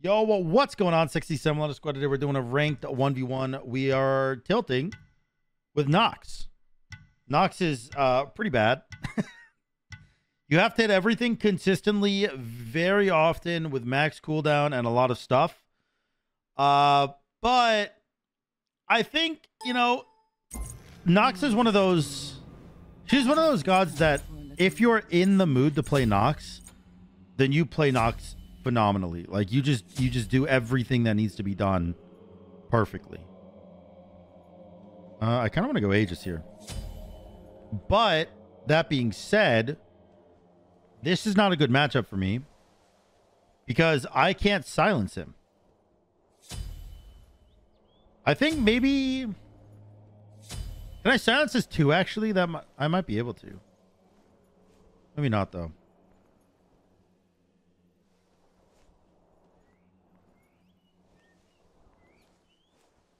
Yo, well, what's going on? 67 Letter Squad today. We're doing a ranked 1v1. We are tilting with Nox. Nox is uh, pretty bad. you have to hit everything consistently very often with max cooldown and a lot of stuff. Uh, but I think, you know, Nox is one of those. She's one of those gods that if you're in the mood to play Nox, then you play Nox phenomenally. Like you just you just do everything that needs to be done perfectly. Uh, I kind of want to go Aegis here. But that being said, this is not a good matchup for me because I can't silence him. I think maybe can I silence this too? Actually, that might, I might be able to. Maybe not though.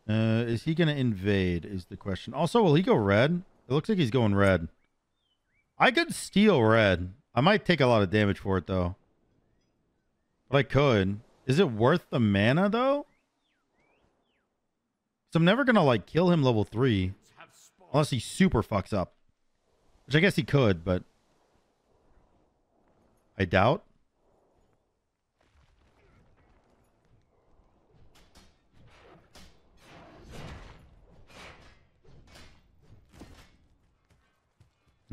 Uh, is he going to invade is the question. Also, will he go red? It looks like he's going red. I could steal red. I might take a lot of damage for it, though. But I could. Is it worth the mana, though? So I'm never going to, like, kill him level 3. Unless he super fucks up. Which I guess he could, but... I doubt.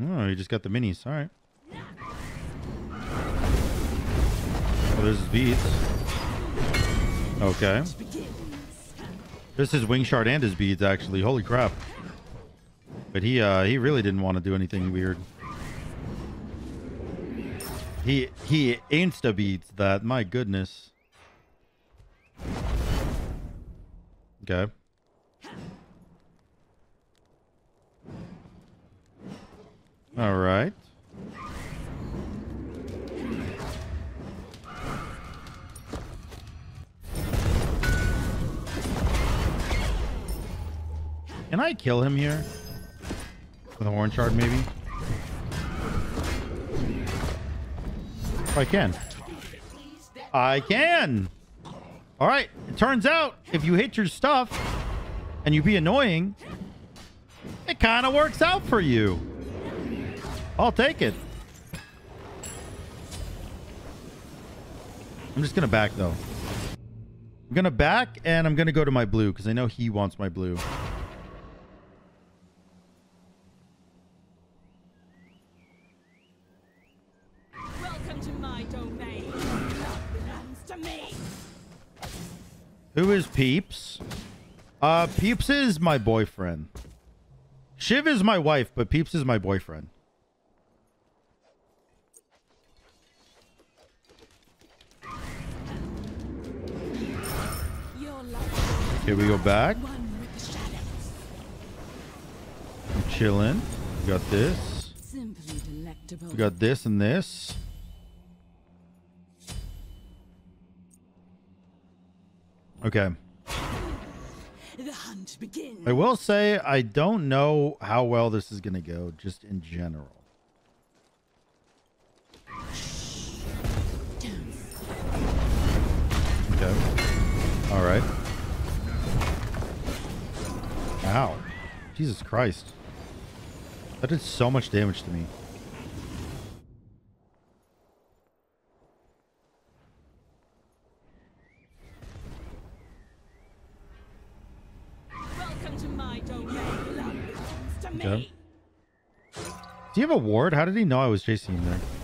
Oh, you just got the minis. All right. Oh, there's his beads. Okay. This is wing shard and his beads, actually. Holy crap. But he uh he really didn't want to do anything weird. He he insta beats that. My goodness. Okay. All right. Can I kill him here? With a horn shard, maybe? Oh, I can. I can. All right. It turns out if you hit your stuff and you be annoying, it kind of works out for you. I'll take it. I'm just going to back, though. I'm going to back, and I'm going to go to my blue, because I know he wants my blue. Who is Peeps? Uh, Peeps is my boyfriend. Shiv is my wife, but Peeps is my boyfriend. Okay, we go back. I'm chilling. We got this. We got this and this. Okay. I will say I don't know how well this is going to go just in general. Okay. All right. Jesus Christ. That did so much damage to me. Okay. Do you have a ward? How did he know I was chasing him there?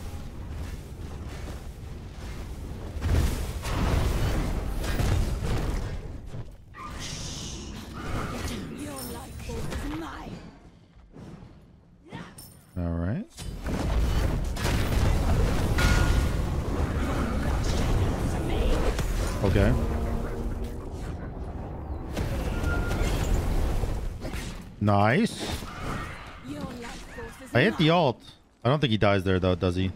Nice. I hit the alt. I don't think he dies there though, does he?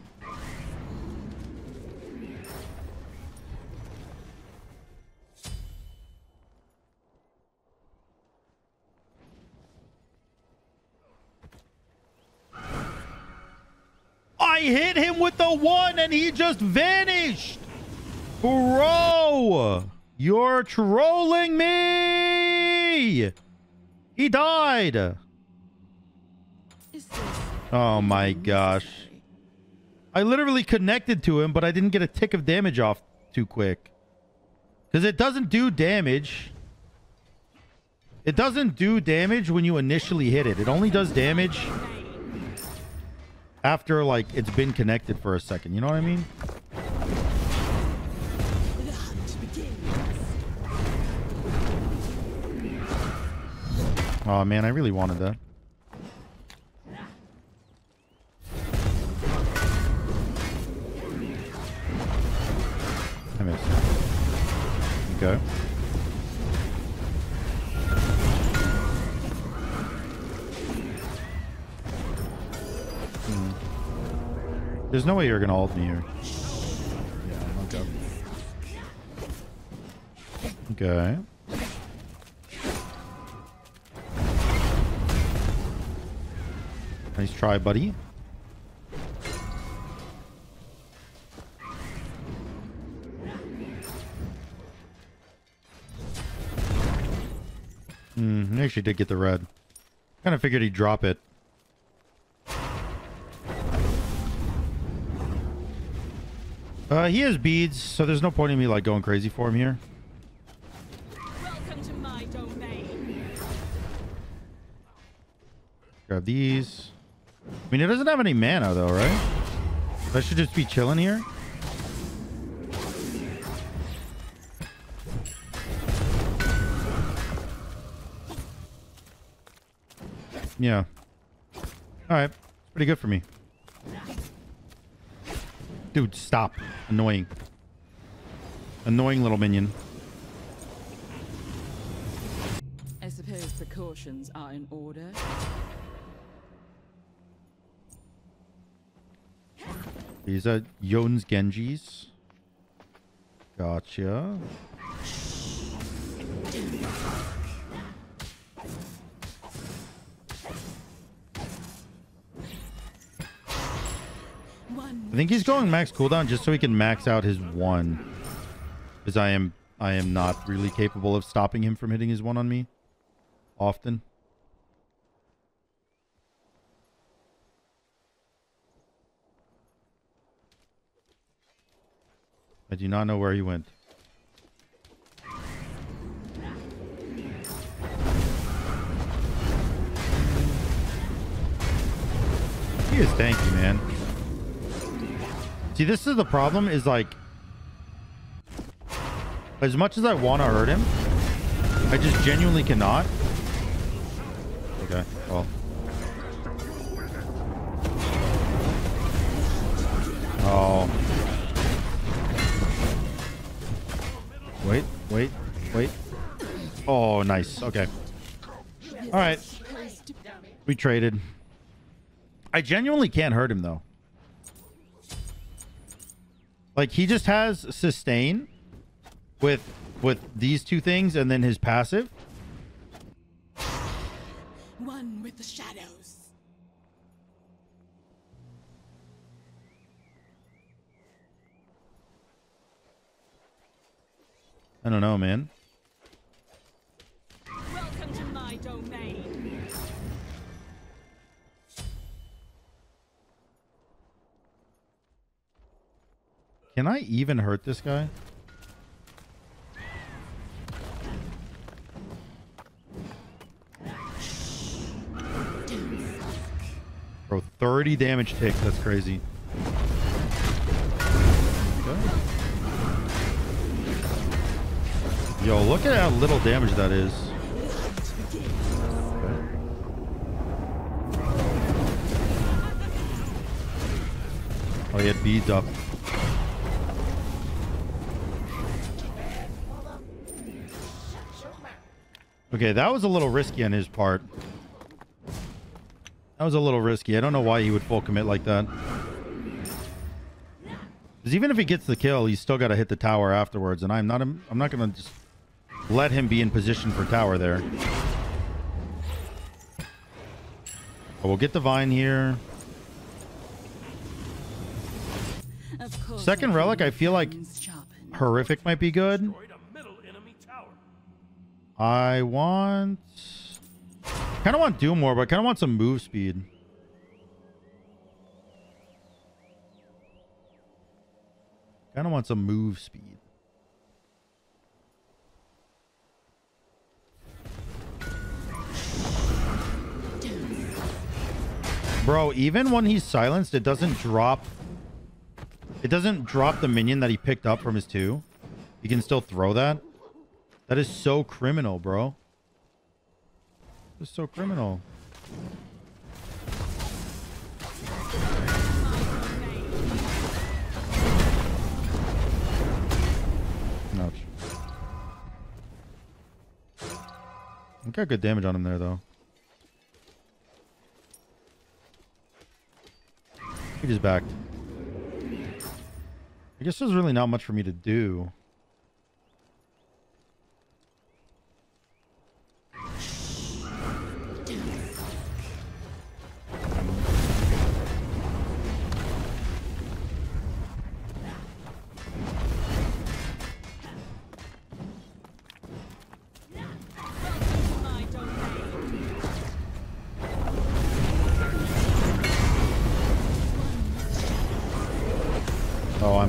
I hit him with the one and he just vanished. Bro. You're trolling me! He died! Oh my gosh. I literally connected to him, but I didn't get a tick of damage off too quick. Because it doesn't do damage. It doesn't do damage when you initially hit it. It only does damage after, like, it's been connected for a second. You know what I mean? Oh, man, I really wanted that. I missed. Okay. Hmm. There's no way you're gonna ult me here. Yeah, okay. Okay. Nice try, buddy. Hmm, he actually did get the red. Kind of figured he'd drop it. Uh, he has beads, so there's no point in me like going crazy for him here. Welcome to my domain. Grab these. I mean, it doesn't have any mana though, right? I should just be chilling here. Yeah. All right. Pretty good for me. Dude, stop. Annoying. Annoying little minion. I suppose precautions are in order. These are Yon's Genjis. Gotcha. I think he's going max cooldown just so he can max out his one. Because I am I am not really capable of stopping him from hitting his one on me. Often. I do not know where he went. He is tanky, man. See, this is the problem is like as much as I want to hurt him, I just genuinely cannot. Okay, well. Oh. Wait, wait, wait. Oh, nice. Okay. All right. We traded. I genuinely can't hurt him though. Like he just has sustain with with these two things and then his passive. One with the shadows. I don't know, man. Welcome to my domain. Can I even hurt this guy? Bro, 30 damage tick. That's crazy. Yo, look at how little damage that is. Oh, he had beads up. Okay, that was a little risky on his part. That was a little risky. I don't know why he would full commit like that. Because even if he gets the kill, he's still got to hit the tower afterwards, and I'm not. I'm not gonna just let him be in position for tower there. We'll get the vine here. Second relic, I feel like- horrific might be good. Destroyed a middle enemy tower. I want... Kind of want to do more, but kind of want some move speed. Kind of want some move speed. Bro, even when he's silenced, it doesn't drop... It doesn't drop the minion that he picked up from his two. He can still throw that. That is so criminal, bro. This is so criminal. Ouch. I got good damage on him there, though. He just backed. I guess there's really not much for me to do.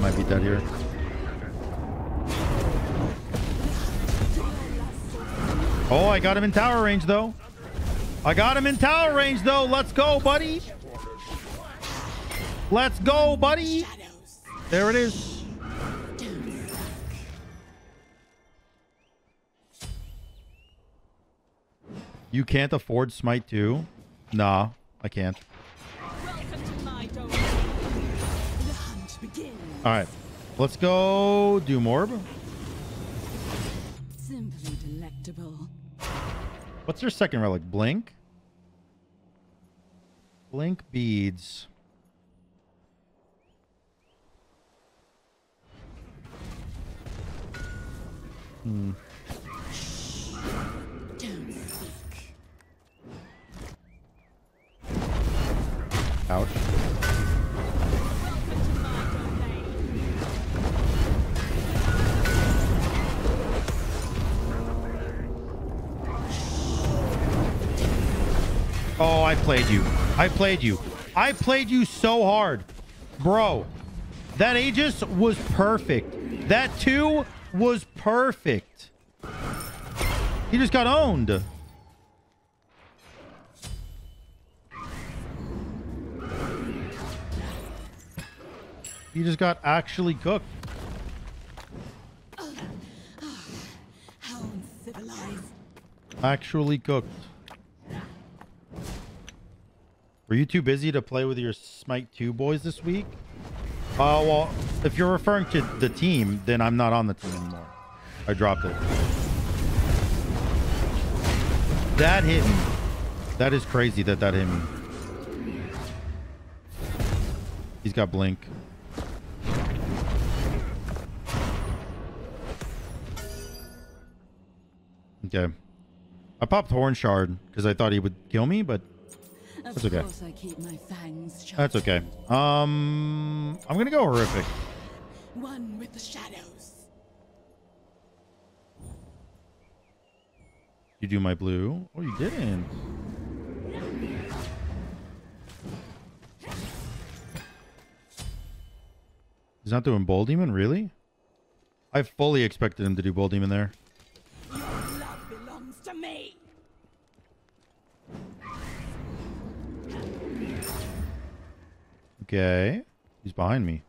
Might be dead here. Oh, I got him in tower range, though. I got him in tower range, though. Let's go, buddy. Let's go, buddy. There it is. You can't afford Smite 2? Nah, I can't. All right. Let's go do Morb. Simply delectable. What's your second relic? Blink? Blink beads. Hmm. Ouch. I played you. I played you. I played you so hard. Bro, that Aegis was perfect. That 2 was perfect. He just got owned. He just got actually cooked. Oh, actually cooked. Were you too busy to play with your Smite 2 boys this week? Uh, well, if you're referring to the team, then I'm not on the team anymore. I dropped it. That hit me. That is crazy that that hit me. He's got blink. Okay. I popped Horn Shard because I thought he would kill me, but That's okay. I keep my fangs that's okay. Um, I'm gonna go horrific. One with the shadows. You do my blue? Oh, you didn't. He's not doing Bull Demon, really? I fully expected him to do Bull Demon there. Your love belongs to me. Okay. He's behind me.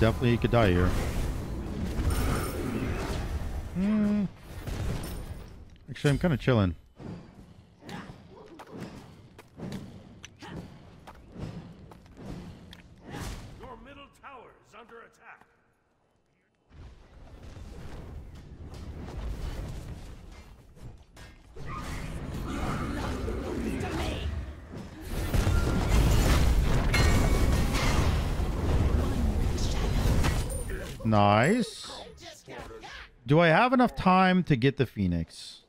Definitely could die here. Hmm. Actually, I'm kind of chilling. Nice. Do I have enough time to get the Phoenix?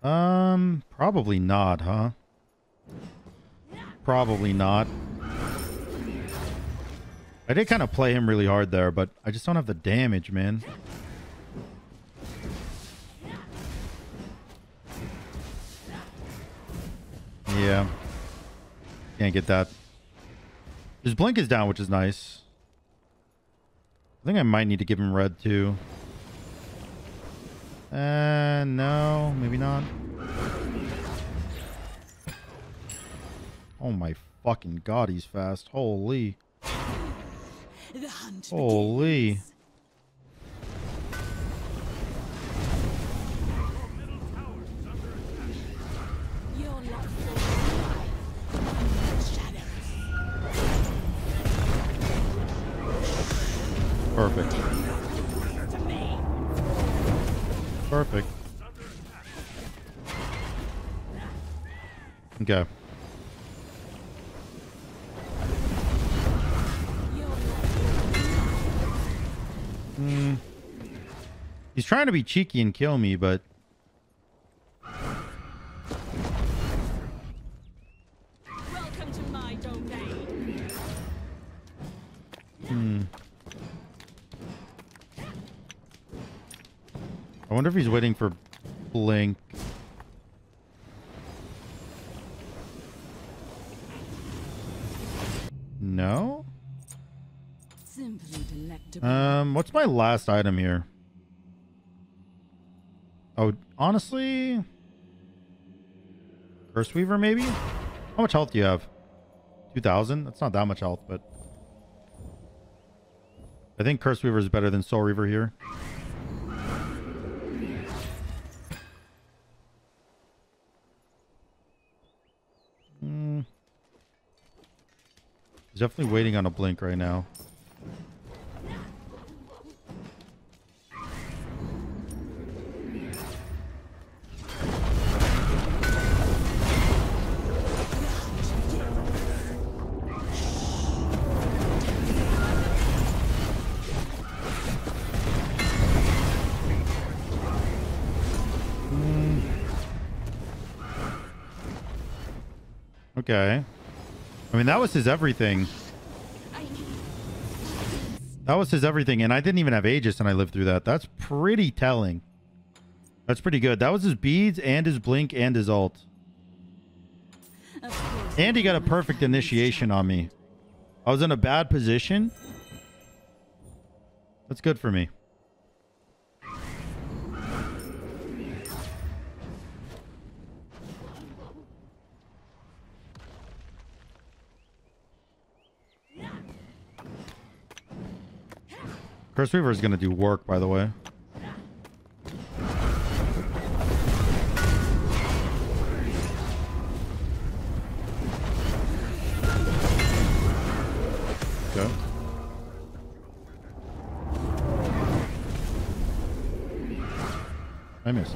Um, probably not, huh? Probably not. I did kind of play him really hard there, but I just don't have the damage, man. Yeah. Can't get that. His blink is down, which is nice. I think I might need to give him red too. Uh, no, maybe not. Oh my fucking god, he's fast. Holy. Holy. begins. Perfect. Perfect. Okay. Hmm. He's trying to be cheeky and kill me, but wonder if he's waiting for blink. No? Um, what's my last item here? Oh, honestly, Curse Weaver maybe. How much health do you have? Two thousand. That's not that much health, but I think Curse Weaver is better than Soul Reaver here. He's definitely waiting on a blink right now. That was his everything. That was his everything, and I didn't even have Aegis, and I lived through that. That's pretty telling. That's pretty good. That was his beads, and his blink, and his. Of. And he got a perfect initiation on me. I was in a bad position. That's good for me. Curse Weaver is going to do work, by the way. Okay. I missed.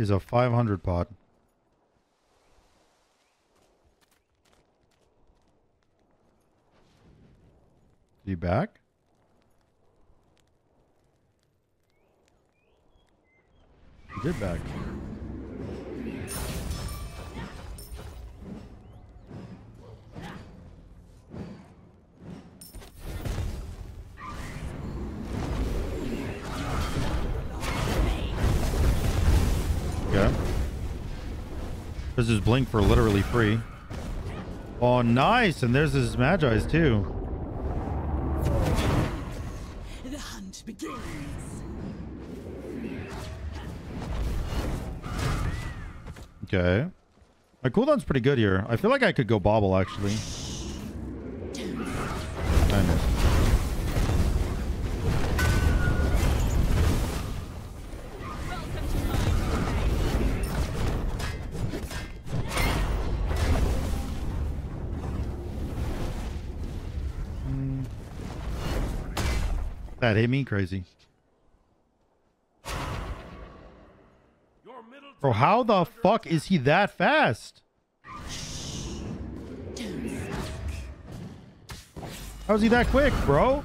He's a 500 pot. Is he back? He did back. This is Blink for literally free. Oh, nice! And there's his Magi's too. The hunt begins. Okay. My cooldown's pretty good here. I feel like I could go Bobble, actually. That hit me crazy. Bro, how the fuck is he that fast? How is he that quick, bro?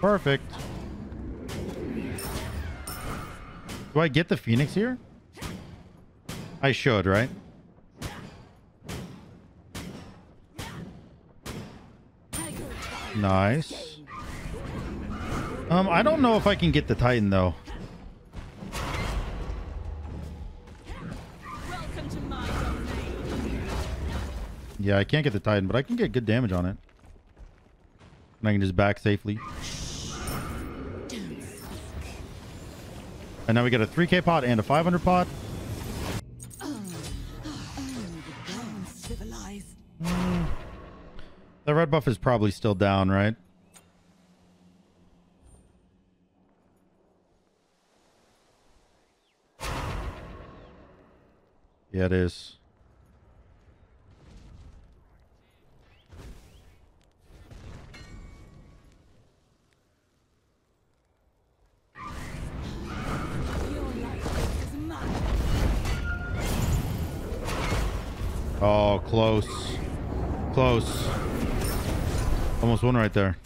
Perfect. Do I get the Phoenix here? I should, right? Nice. Um, I don't know if I can get the Titan, though. Yeah, I can't get the Titan, but I can get good damage on it. And I can just back safely. And now we get a 3k pot and a 500 pot. The red buff is probably still down, right? Yeah, it is. Oh, close. Close. Almost one right there.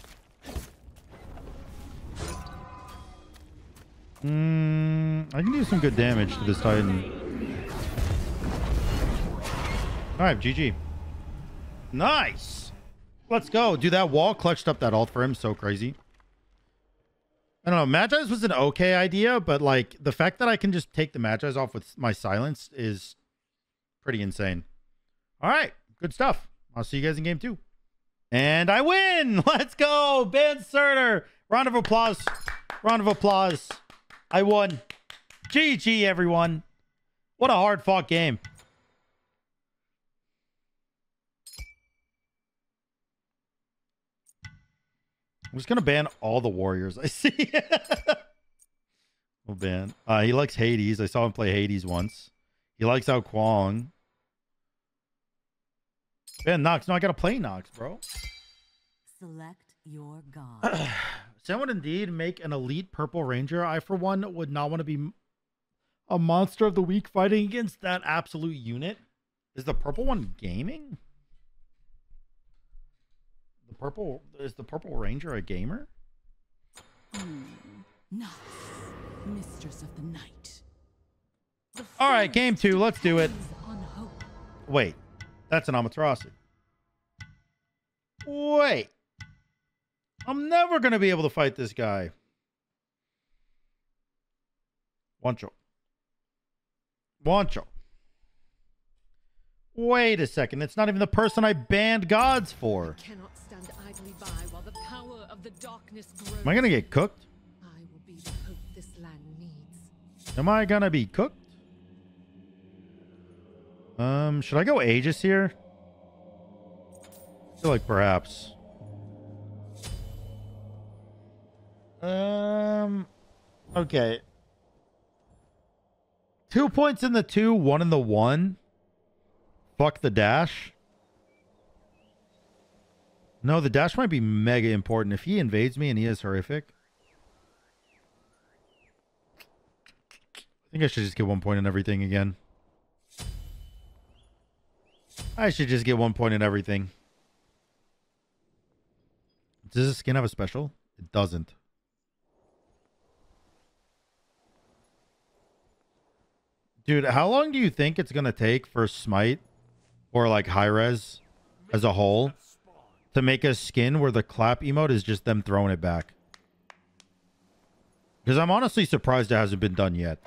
Mm, I can do some good damage to this Titan. Alright, GG. Nice! Let's go. Dude, that wall clutched up that ult for him. So crazy. I don't know. Magi's was an okay idea, but like the fact that I can just take the Magi's off with my silence is pretty insane. All right, good stuff. I'll see you guys in game two. And I win. Let's go, Ben Surter. Round of applause. Round of applause. I won. GG, everyone. What a hard fought game. I'm just gonna ban all the warriors I see. we'll ban. Uh, he likes Hades. I saw him play Hades once. He likes Ao Kuang. Ben Nox. No, I gotta play Nox, bro. Select your god. Someone indeed make an elite purple ranger. I, for one, would not want to be a monster of the week fighting against that absolute unit. Is the purple one gaming? The purple is the purple ranger a gamer? Hmm. Nox, mistress of the night. The All right, game two. Let's do it. depends on hope. Wait, that's an Amaterasu. Wait, I'm never gonna be able to fight this guy. Wancho. Wancho. Wait a second. It's not even the person I banned gods for. cannot stand idly by while the power of the darkness grows. Am I gonna get cooked? I will be the hope this land needs. Am I gonna be cooked? Um, should I go Aegis here? I feel like perhaps. Um, okay. Two points in the two, one in the one. Fuck the dash. No, the dash might be mega important. If he invades me and he is horrific. I think I should just get one point in everything again. I should just get one point in everything. Does this skin have a special? It doesn't. Dude, how long do you think it's going to take for Smite or like Hi-Rez as a whole to make a skin where the clap emote is just them throwing it back? Because I'm honestly surprised it hasn't been done yet.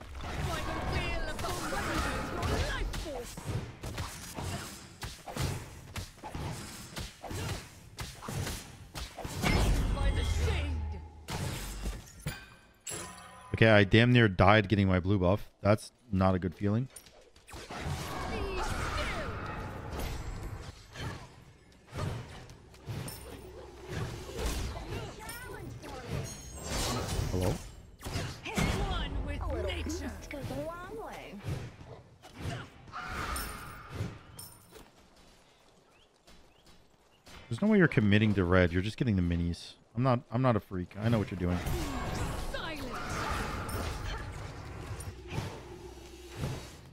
Okay, I damn near died getting my blue buff. That's not a good feeling. Hello? There's no way you're committing to red. You're just getting the minis. I'm not I'm not a freak. I know what you're doing.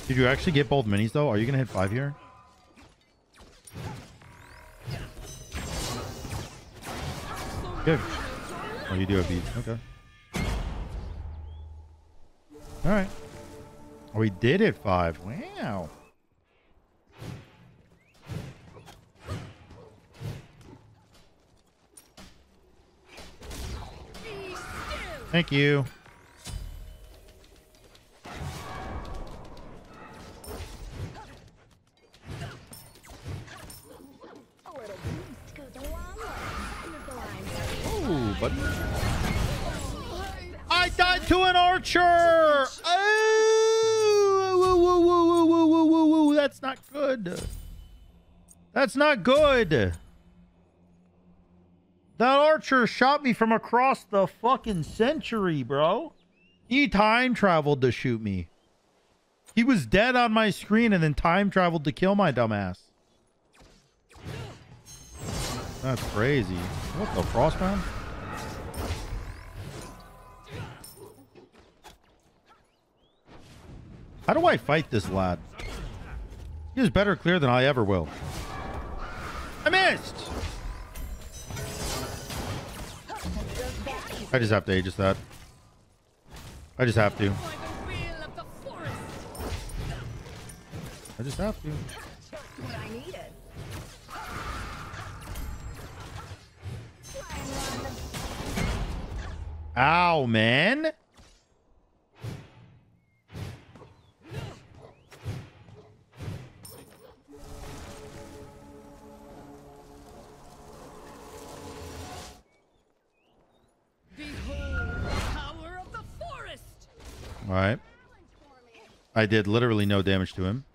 Did you actually get both minis though? Are you gonna hit five here? Good. Oh, you do have beat. Okay. All right. Oh, we did hit five. Wow. Thank you. Oh, woo, woo. that's not good. That's not good. That archer shot me from across the fucking century, bro. He time traveled to shoot me. He was dead on my screen and then time traveled to kill my dumbass. That's crazy. What the frostbound? How do I fight this lad? He is better clear than I ever will. I missed! I just have to aegis that. I just have to. I just have to. Ow, man. I did literally no damage to him.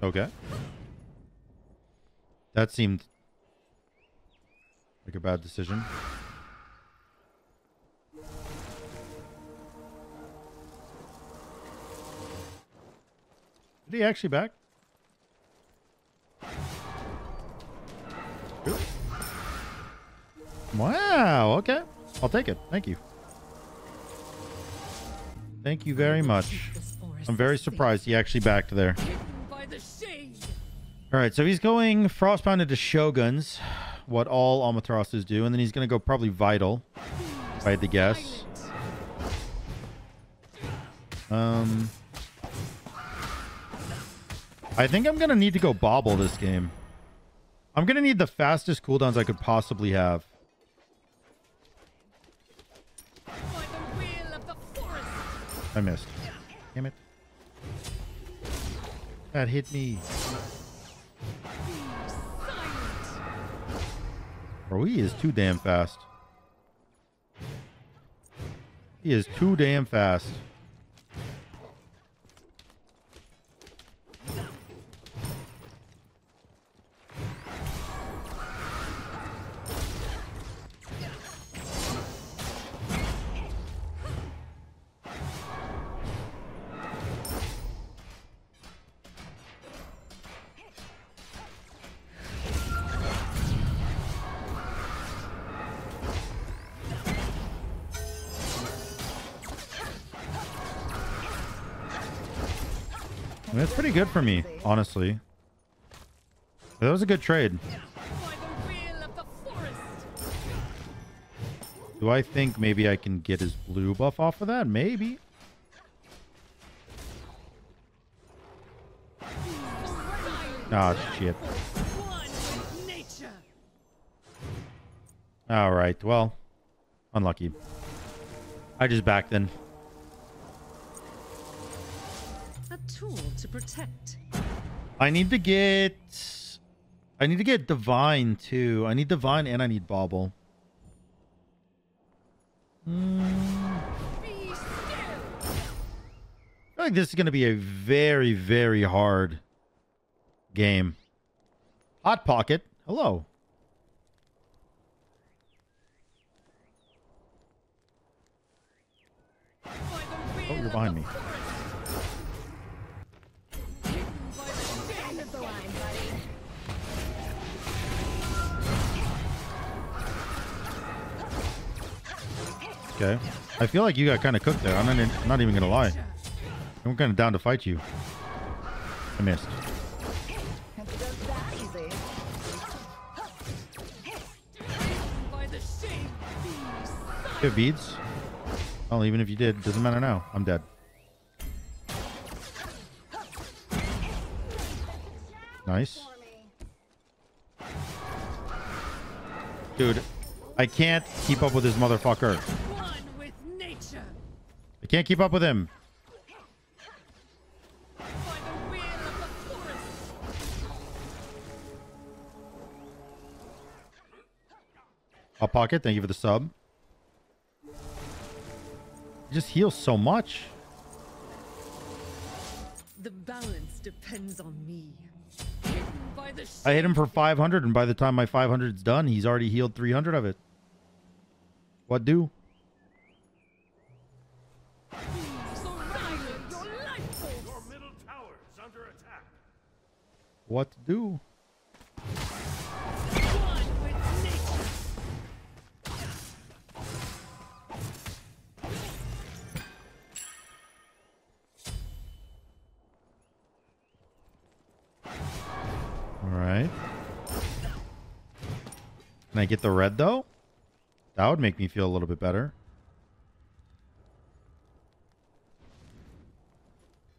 Okay. That seemed like a bad decision. Did he actually back? Wow, okay. I'll take it. Thank you. Thank you very much. I'm very surprised he actually backed there. hidden by the shade. All right, so he's going Frostbound into Shoguns, what all Amaterasu's do, and then he's going to go probably Vital, if I had to guess. Um, I think I'm going to need to go Bobble this game. I'm going to need the fastest cooldowns I could possibly have. I missed. Damn it. That hit me. Bro, he is too damn fast. He is too damn fast. Good for me, honestly. That was a good trade. Do I think maybe I can get his blue buff off of that? Maybe. Ah, shit. All right. Well, unlucky. I just backed then. Tool to protect. I need to get. I need to get divine too. I need divine and I need bauble. Be still. I feel like this is going to be a very, very hard game. Hot Pocket, hello. Oh, you're behind me. Okay. I feel like you got kind of cooked there. I'm not, not even going to lie. I'm kind of down to fight you. I missed. You have beads? Well, even if you did, doesn't matter now. I'm dead. Nice. Dude, I can't keep up with this motherfucker. Can't keep up with him. By the will of the. Hot Pocket, thank you for the sub. He just heals so much. The balance depends on me. Hidden by the I hit him for 500, and by the time my 500's done, he's already healed 300 of it. What do? What to do? One with nature. All right. Can I get the red though? That would make me feel a little bit better.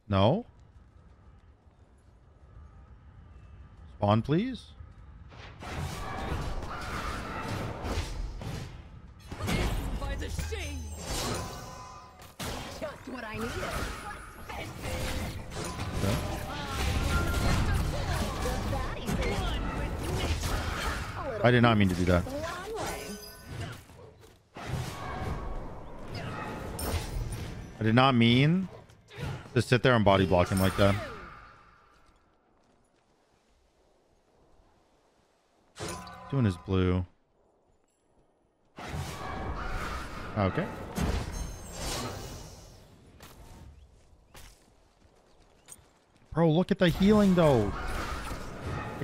No? Spawn, please. By the shade. Just what I needed. Okay. Just that easy. One with nature. A little I did not mean to do that. the wrong way. I did not mean to sit there and body block him like that. Doing his blue. Okay. Bro, look at the healing though.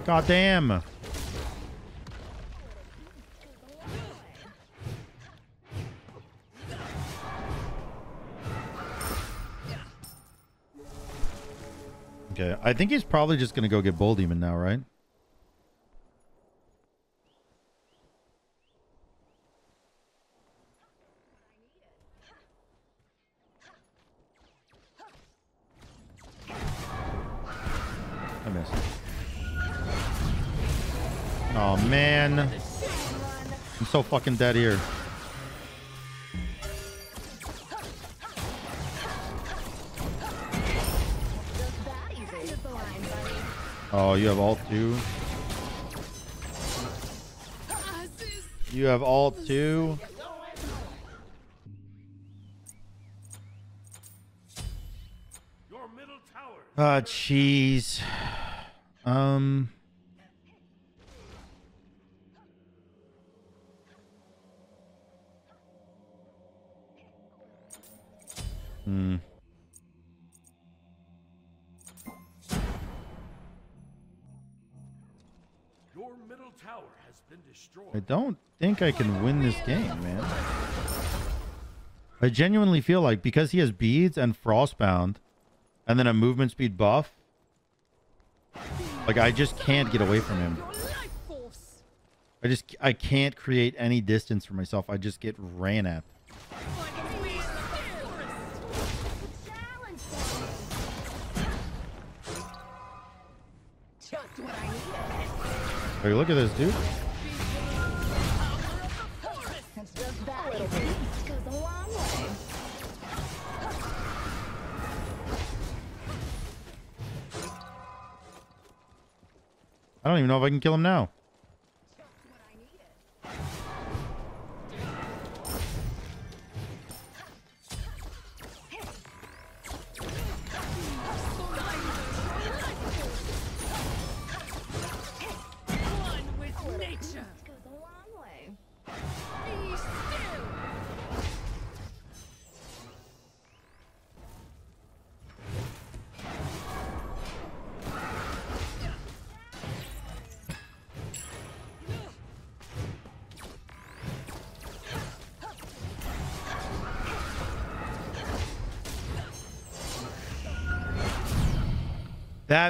God damn. Okay, I think he's probably just gonna go get Bull Demon now, right? Man, I'm so fucking dead here. Oh, you have alt two. You have alt tower Ah, jeez. Um. Hmm. I don't think I can win this game, man. I genuinely feel like because he has beads and frostbound, and then a movement speed buff, like I just can't get away from him. I just I can't create any distance for myself. I just get ran at. Hey, look at this, dude. I don't even know if I can kill him now.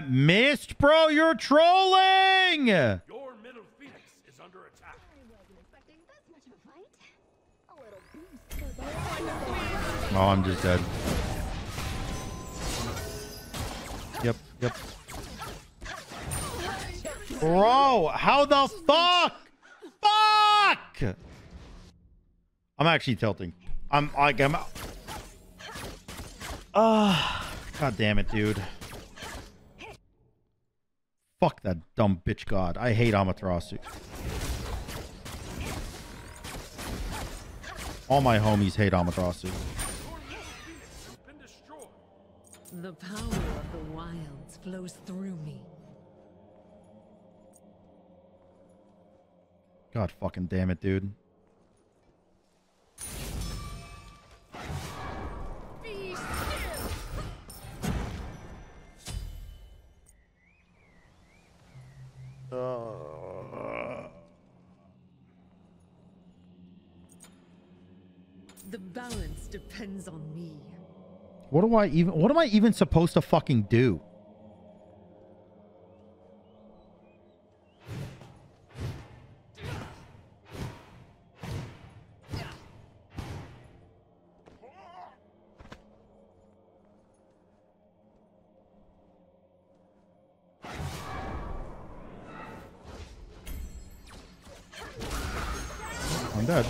Missed, bro. You're trolling. Your middle phoenix is under attack. I wasn't expecting this much of a fight. A little boost goes a long way. Oh, I'm just dead. Yep, yep. Bro, how the fuck? Fuck! I'm actually tilting. I'm like I'm. Ah, god damn it, dude. Fuck that dumb bitch god. I hate Amaterasu. All my homies hate Amaterasu. Your middle phoenix has been destroyed. The power of the wilds flows through me. God fucking damn it, dude. The balance depends on me. What do I even what am I even supposed to fucking do? Force.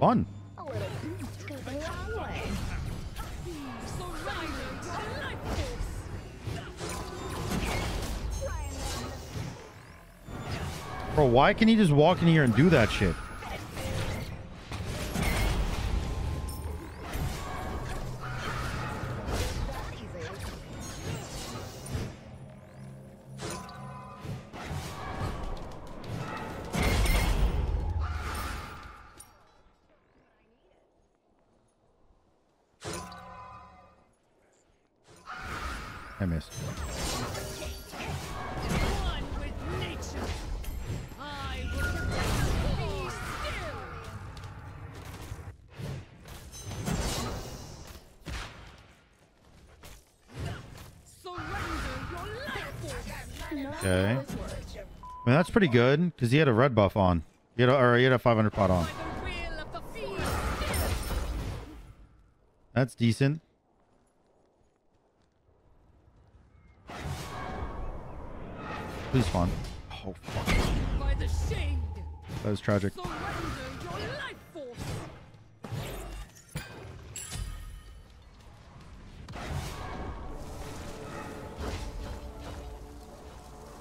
Ryan, Bro, why can he just walk in here and do that shit? Okay. I mean, that's pretty good because he had a red buff on. He had a, or he had a 500 pot on. By the will of the fiend. Still. That's decent. Please spawn. Oh, fuck. By the shade. That was tragic.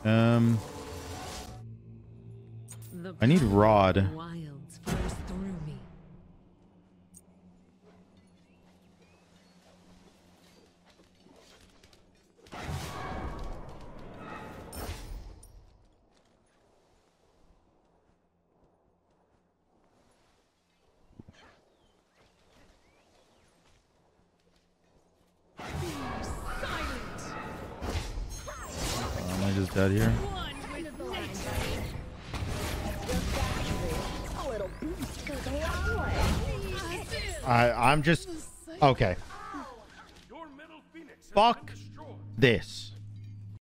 Um, I need rod. Okay. Your middle phoenix has Fuck this.